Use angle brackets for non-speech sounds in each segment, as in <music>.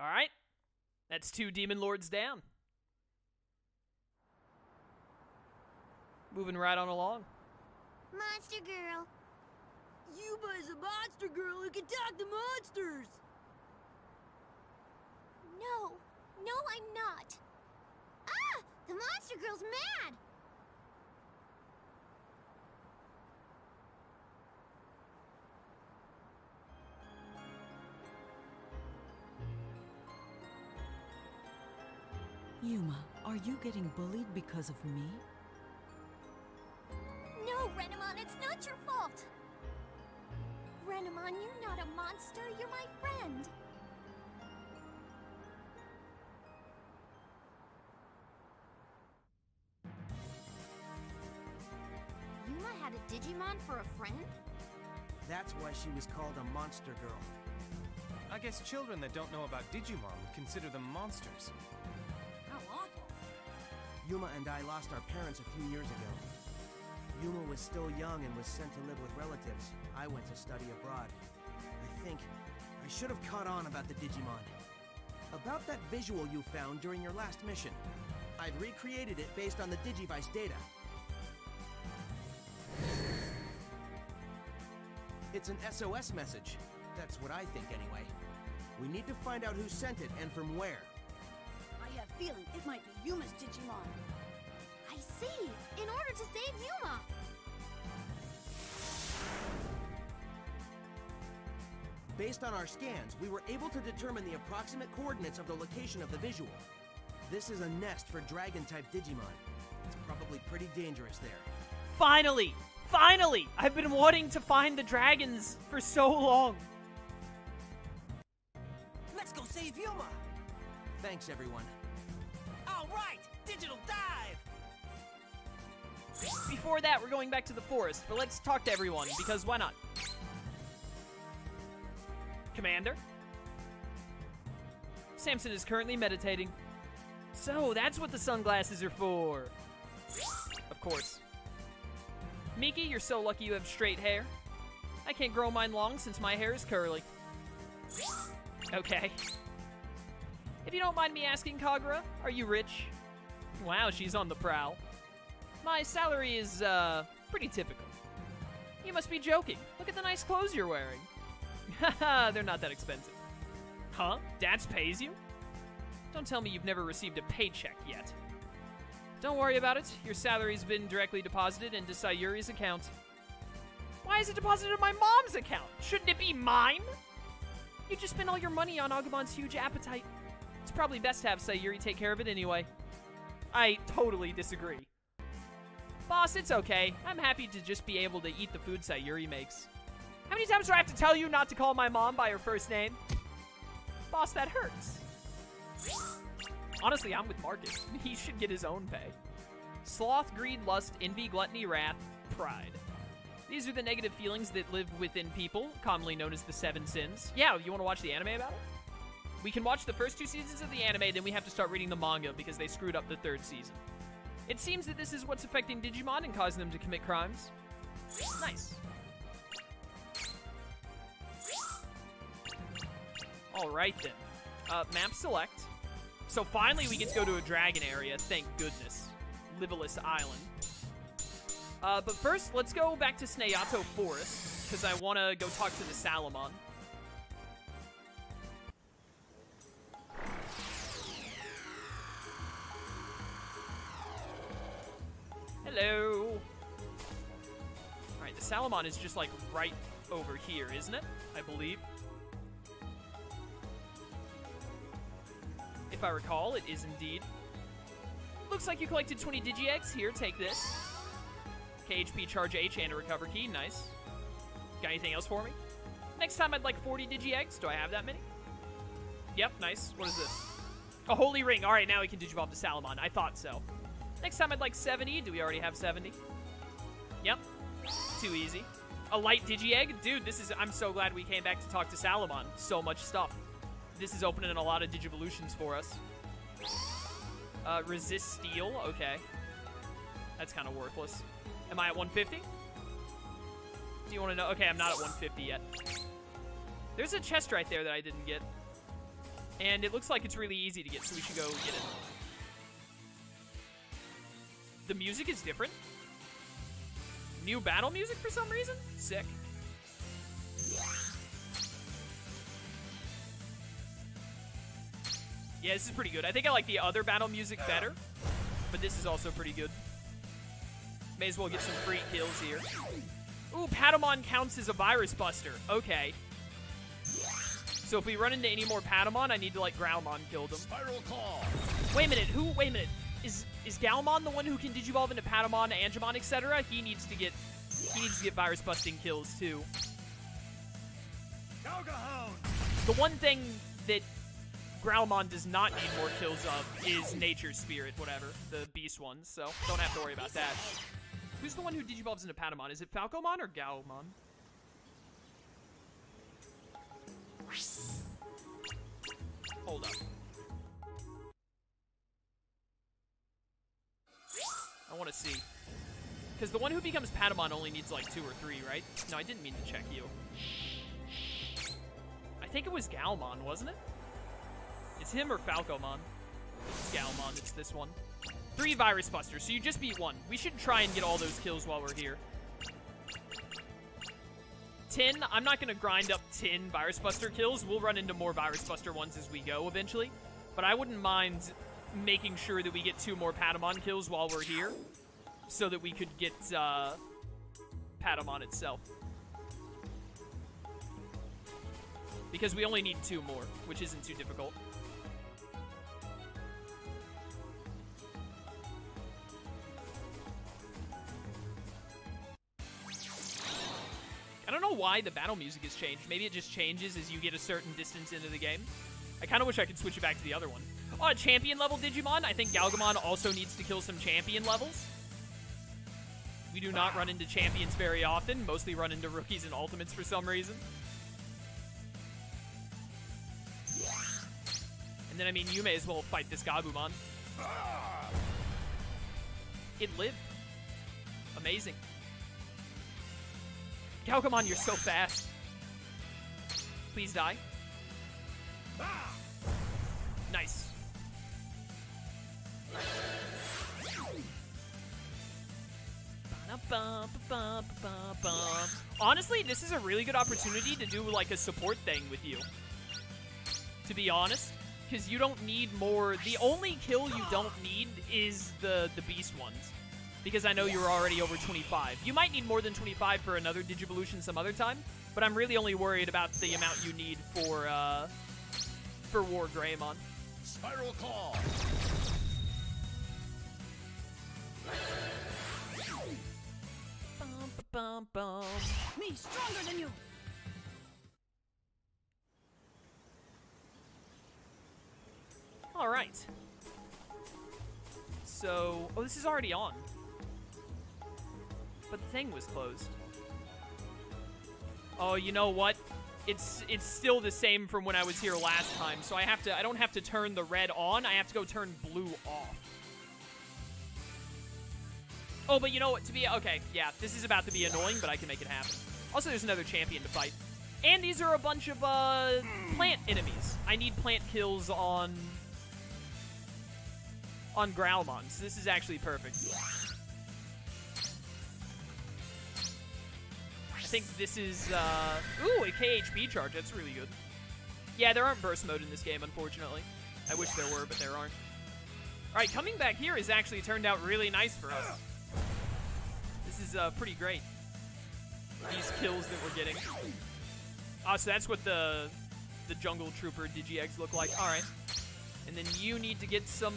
Alright. That's two Demon Lords down. Moving right on along. Monster girl. Yuma is a monster girl who can talk to monsters! No, no, I'm not. Ah! The monster girl's mad! Yuma, are you getting bullied because of me? No, Renamon, it's not your fault. Renamon, you're not a monster, you're my friend. Yuma had a Digimon for a friend? That's why she was called a monster girl. I guess children that don't know about Digimon would consider them monsters. Yuma and I lost our parents a few years ago. Yuma was still young and was sent to live with relatives. I went to study abroad. I think I should have caught on about the Digimon. About that visual you found during your last mission. I've recreated it based on the Digivice data. It's an SOS message. That's what I think anyway. We need to find out who sent it and from where. I have a feeling it might be Yuma's Digimon. I see! In order to save Yuma! Based on our scans, we were able to determine the approximate coordinates of the location of the visual. This is a nest for dragon-type Digimon. It's probably pretty dangerous there. Finally! Finally! I've been wanting to find the dragons for so long. Let's go save Yuma! Thanks, everyone. Digital dive! Before that, we're going back to the forest, but let's talk to everyone, because why not? Commander? Sampson is currently meditating. So, that's what the sunglasses are for. Of course. Miki, you're so lucky you have straight hair. I can't grow mine long since my hair is curly. Okay. If you don't mind me asking, Kagura, are you rich? Wow, she's on the prowl. My salary is, uh, pretty typical. You must be joking. Look at the nice clothes you're wearing. Haha, <laughs> they're not that expensive. Huh? Dad's pays you? Don't tell me you've never received a paycheck yet. Don't worry about it. Your salary's been directly deposited into Sayuri's account. Why is it deposited in my mom's account? Shouldn't it be mine? You just spent all your money on Agumon's huge appetite. It's probably best to have Sayuri take care of it anyway. I totally disagree. Boss, it's okay. I'm happy to just be able to eat the food Sayuri makes. How many times do I have to tell you not to call my mom by her first name? Boss, that hurts. Honestly, I'm with Marcus. He should get his own pay. Sloth, greed, lust, envy, gluttony, wrath, pride. These are the negative feelings that live within people, commonly known as the seven sins. Yeah, you want to watch the anime about it? We can watch the first two seasons of the anime, then we have to start reading the manga because they screwed up the third season. It seems that this is what's affecting Digimon and causing them to commit crimes. Nice. Alright then. Uh, map select. So finally we get to go to a dragon area, thank goodness. Liverless Island. Uh, but first, let's go back to Snayato Forest, because I want to go talk to the Salamon. Hello. Alright, the Salamon is just like right over here, isn't it? I believe. If I recall, it is indeed. Looks like you collected 20 Digi-Eggs. Here, take this. KHP Charge H and a Recover Key. Nice. Got anything else for me? Next time I'd like 40 Digi-Eggs. Do I have that many? Yep, nice. What is this? A Holy Ring. All right, now we can Digivolve to Salamon. I thought so. Next time I'd like 70. Do we already have 70? Yep. Too easy. A light Digi-Egg? Dude, this is... I'm so glad we came back to talk to Salamon. So much stuff. This is opening a lot of Digivolutions for us. Uh, resist Steel. Okay. That's kind of worthless. Am I at 150? Do you want to know? Okay, I'm not at 150 yet. There's a chest right there that I didn't get. And it looks like it's really easy to get, so we should go get it. The music is different. New battle music for some reason? Sick. Yeah, this is pretty good. I think I like the other battle music better, but this is also pretty good. May as well get some free kills here. Ooh, Patamon counts as a virus buster. Okay. So if we run into any more Patamon, I need to, like, Growlmon kill them. Wait a minute, who? Wait a minute. Is is Gaomon the one who can digivolve into Patamon, Angemon, etc.? He needs to get he needs to get virus busting kills too. The one thing that Growlmon does not need more kills of is Nature Spirit, whatever, the beast ones, so don't have to worry about that. Who's the one who digivolves into Patamon? Is it Falcomon or Gaomon? Hold up. See. Because the one who becomes Patamon only needs like two or three, right? No, I didn't mean to check you. I think it was Gaomon, wasn't it? It's him or Falcomon. It's Gaomon, it's this one. Three Virus Busters, so you just beat one. We should try and get all those kills while we're here. 10, I'm not going to grind up 10 Virus Buster kills. We'll run into more Virus Buster ones as we go eventually. But I wouldn't mind making sure that we get two more Patamon kills while we're here. So that we could get uh, Patamon itself. Because we only need two more, which isn't too difficult. I don't know why the battle music has changed. Maybe it just changes as you get a certain distance into the game. I kind of wish I could switch it back to the other one. Oh, champion level Digimon. I think Gaogamon also needs to kill some champion levels. We do not run into champions very often. Mostly run into rookies and ultimates for some reason. And then, I mean, you may as well fight this Gabumon. It lived. Amazing. Gaogamon, you're so fast. Please die. Nice. Honestly, this is a really good opportunity to do like a support thing with you. To be honest, because you don't need more. The only kill you don't need is the the beast ones, because I know you're already over 25. You might need more than 25 for another Digivolution some other time, but I'm really only worried about the amount you need for uh for War Greymon. Spiral Claw. Bum, bum. Me stronger than you. All right. So, oh, this is already on. But the thing was closed. Oh, you know what? It's it's still the same from when I was here last time. So I have to I don't have to turn the red on. I have to go turn blue off. Oh, but you know what? To be okay, yeah, this is about to be annoying, but I can make it happen. Also, there's another champion to fight. And these are a bunch of uh, plant enemies. I need plant kills on on Growlmon, so this is actually perfect. I think this is, uh... Ooh, a KHB charge. That's really good. Yeah, there aren't burst mode in this game, unfortunately. I wish there were, but there aren't. Alright, coming back here has actually turned out really nice for us. This is, uh, pretty great. These kills that we're getting. Ah, so that's what the the Jungle Trooper Digi-Eggs look like. Alright. And then you need to get some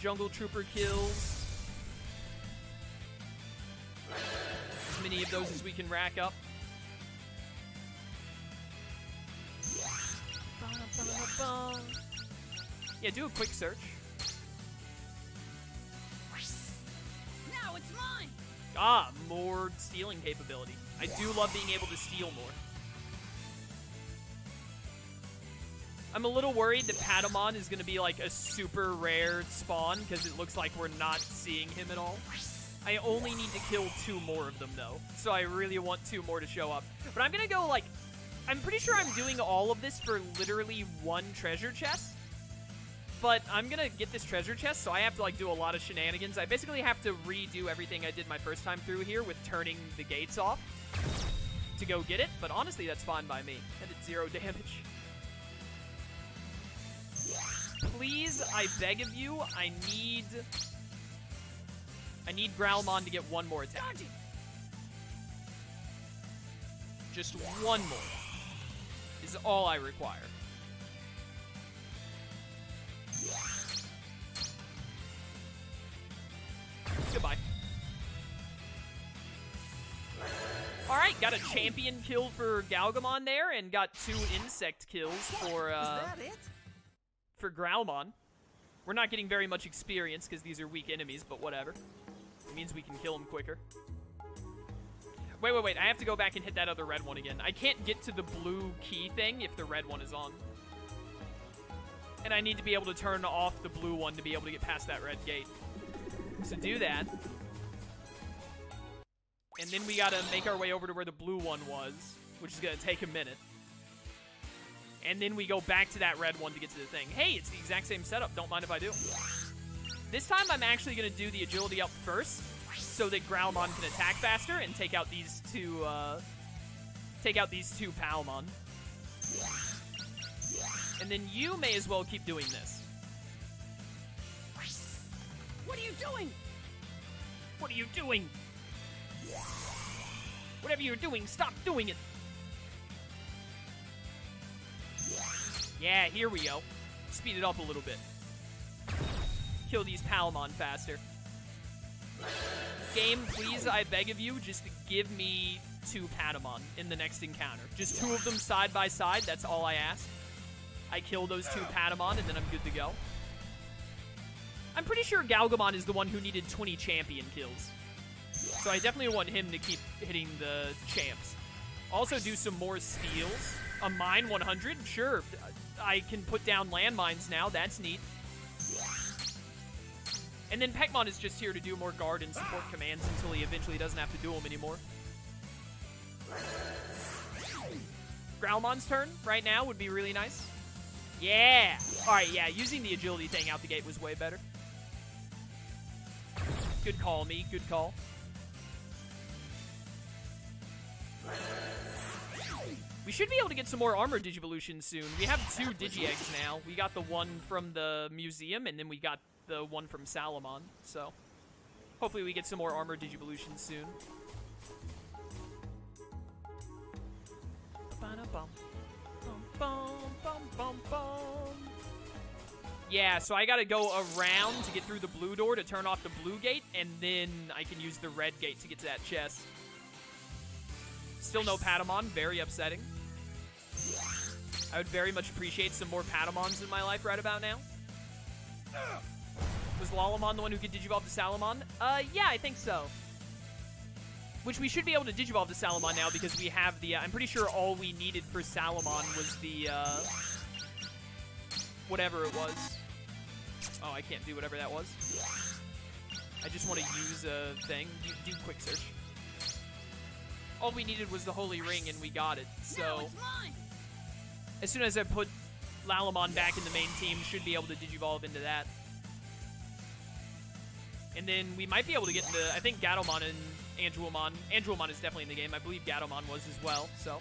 Jungle Trooper kills. As many of those as we can rack up. Yeah, do a quick search. Ah, more stealing capability. I do love being able to steal more. I'm a little worried that Patamon is going to be like a super rare spawn because it looks like we're not seeing him at all. I only need to kill two more of them though, so I really want two more to show up. But I'm going to go like I'm pretty sure I'm doing all of this for literally one treasure chest. But I'm gonna get this treasure chest, so I have to like do a lot of shenanigans. I basically have to redo everything I did my first time through here with turning the gates off to go get it. But honestly, that's fine by me. That did zero damage. Please, I beg of you, I need... I need Growlmon to get one more attack. Just one more is all I require. Got a champion kill for Gaogamon there, and got two insect kills for, uh... Is that it? For Growlmon. We're not getting very much experience, because these are weak enemies, but whatever. It means we can kill them quicker. Wait, wait, wait. I have to go back and hit that other red one again. I can't get to the blue key thing if the red one is on. And I need to be able to turn off the blue one to be able to get past that red gate. So do that. And then we gotta make our way over to where the blue one was, which is gonna take a minute. And then we go back to that red one to get to the thing. Hey, it's the exact same setup. Don't mind if I do. This time I'm actually gonna do the agility up first, so that Growlmon can attack faster and take out these two, uh, take out these two Palmon. And then you may as well keep doing this. What are you doing? What are you doing? Whatever you're doing, stop doing it. Yeah, here we go. Speed it up a little bit. Kill these Palmon faster. Game, please, I beg of you, just give me two Patamon in the next encounter. Just two of them side by side, that's all I ask. I kill those two Patamon, and then I'm good to go. I'm pretty sure Gaogamon is the one who needed 20 champion kills. So I definitely want him to keep hitting the champs. Also do some more steals. A mine 100? Sure. I can put down landmines now. That's neat. And then Peckmon is just here to do more guard and support commands until he eventually doesn't have to do them anymore. Growlmon's turn right now would be really nice. Yeah! Alright, yeah, using the agility thing out the gate was way better. Good call, me. Good call. We should be able to get some more armor digivolution soon. We have two digi-eggs now. We got the one from the museum, and then we got the one from Salamon. So, hopefully we get some more armor digivolution soon. Yeah, so I gotta go around to get through the blue door to turn off the blue gate, and then I can use the red gate to get to that chest. Still no Patamon, very upsetting. I would very much appreciate some more Patamons in my life right about now. Was Lalamon the one who could digivolve to Salamon? Uh, yeah, I think so. Which we should be able to digivolve to Salamon now because we have the, uh, I'm pretty sure all we needed for Salamon was the, uh, whatever it was. Oh, I can't do whatever that was. I just want to use a thing. Do, do quick search. All we needed was the Holy Ring, and we got it. So, as soon as I put Lalamon back in the main team, should be able to digivolve into that. And then we might be able to get into, I think, Gatomon and Angewomon. Angewomon is definitely in the game. I believe Gatomon was as well, so.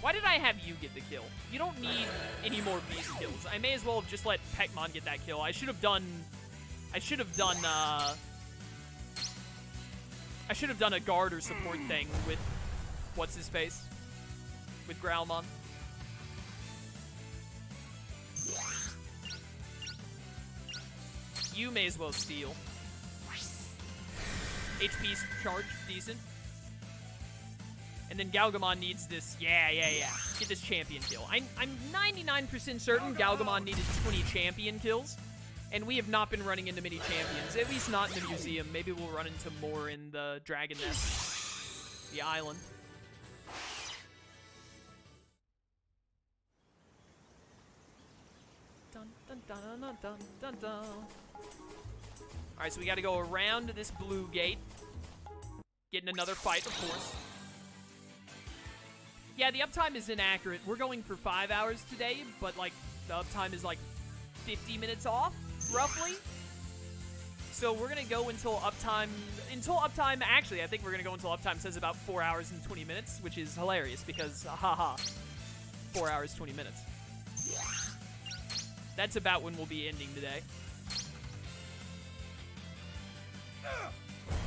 Why did I have you get the kill? You don't need any more beast kills. I may as well have just let Peckmon get that kill. I should have done... I should have done, uh... I should have done a guard or support thing with... What's-his-face? With Growlmon. You may as well steal. HP's charge, decent. And then Gaogamon needs this. Yeah, yeah, yeah. Get this champion kill. I'm, I'm 99% certain Gaogamon needed 20 champion kills. And we have not been running into many champions. At least not in the museum. Maybe we'll run into more in the Dragon Nest. The island. Dun, dun, dun, dun, dun, dun, dun. Alright, so we gotta go around this blue gate. Getting another fight, of course. Yeah, the uptime is inaccurate. We're going for five hours today, but like the uptime is like 50 minutes off, roughly. So we're gonna go until uptime. Until uptime, actually, I think we're gonna go until uptime says about four hours and 20 minutes, which is hilarious because, haha, four hours 20 minutes. That's about when we'll be ending today.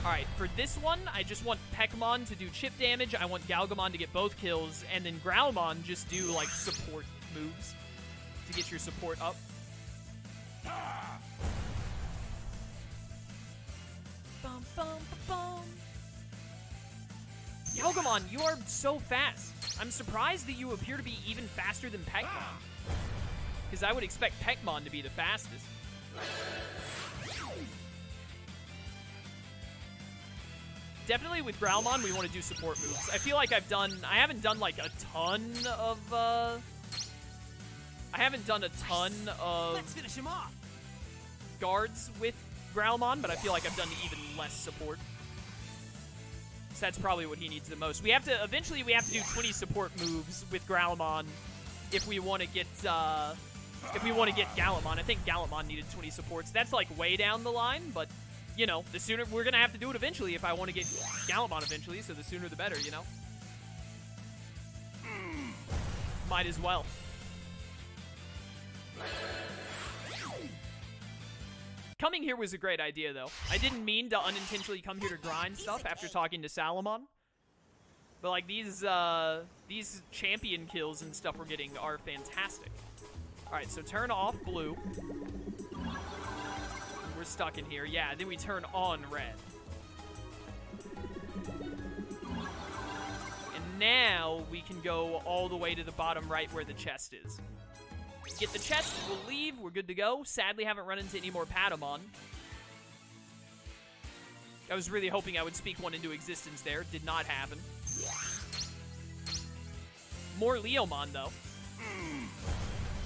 Alright, for this one, I just want Peckmon to do chip damage, I want Gaogamon to get both kills, and then Growlmon just do, like, support moves to get your support up. Bum, bum, bum. Gaogamon, you are so fast. I'm surprised that you appear to be even faster than Peckmon. Because I would expect Peckmon to be the fastest. Definitely with Growlmon, we want to do support moves. I feel like I've done... I haven't done, like, a ton of, uh... I haven't done a ton of Let's finish him off. guards with Growlmon, but I feel like I've done even less support. So that's probably what he needs the most. We have to... Eventually, we have to do 20 support moves with Growlmon if we want to get, uh... If we want to get Galamon. I think Galamon needed 20 supports. That's, like, way down the line, but you know, the sooner we're gonna have to do it eventually if I want to get Galamon eventually, so the sooner the better, you know? Might as well. Coming here was a great idea, though. I didn't mean to unintentionally come here to grind stuff after talking to Salamon. But, like, these, uh, these champion kills and stuff we're getting are fantastic. Alright, so turn off blue. We're stuck in here. Yeah, then we turn on red. And now we can go all the way to the bottom right where the chest is. Get the chest, we'll leave, we're good to go. Sadly, haven't run into any more Patamon. I was really hoping I would speak one into existence there. Did not happen. More Leomon, though.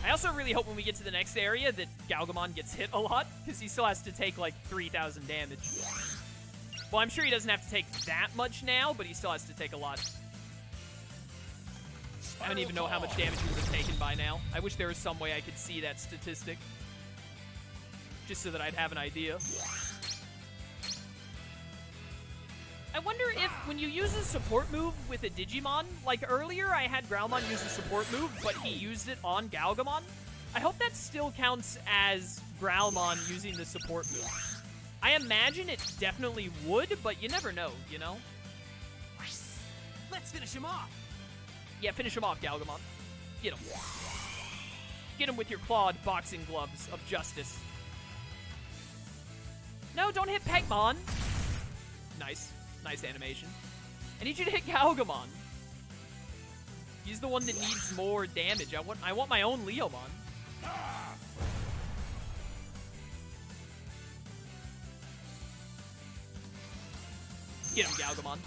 I also really hope when we get to the next area that Gaogamon gets hit a lot, because he still has to take like 3,000 damage. Well, I'm sure he doesn't have to take that much now, but he still has to take a lot. I don't even know how much damage he would have taken by now. I wish there was some way I could see that statistic. Just so that I'd have an idea. I wonder if when you use a support move with a Digimon, like earlier I had Growlmon use a support move, but he used it on Gaogamon. I hope that still counts as Growlmon using the support move. I imagine it definitely would, but you never know, you know? Let's finish him off. Yeah, finish him off, Gaogamon. Get him. Get him with your clawed boxing gloves of justice. No, don't hit Peckmon. Nice. Nice animation. I need you to hit Gaogamon. He's the one that needs more damage. I want I want my own Leomon. Get him, Gaogamon.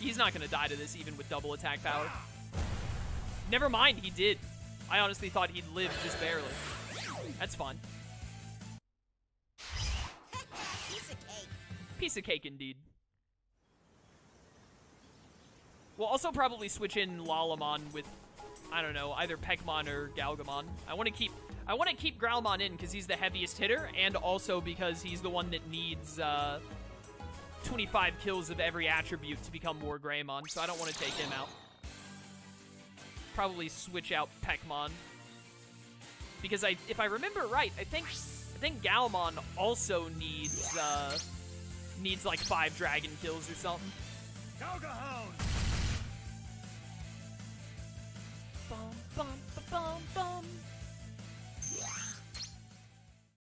He's not gonna die to this even with double attack power. Never mind, he did. I honestly thought he'd live just barely. That's fun. Piece of cake. Piece of cake indeed. We'll also probably switch in Lalamon with, I don't know, either Peckmon or Gaogamon. I want to keep, I want to keep Growlmon in because he's the heaviest hitter, and also because he's the one that needs uh, 25 kills of every attribute to become War Greymon. So I don't want to take him out. Probably switch out Peckmon because I, if I remember right, I think, I think Galmon also needs, uh, needs like five dragon kills or something. Bum, bum, bum.